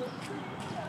ハハハハ!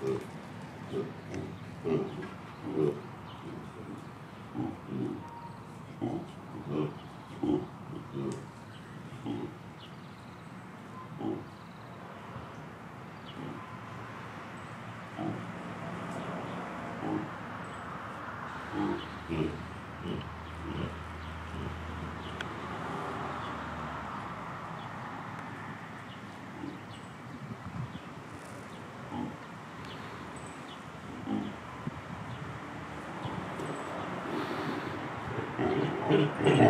Thank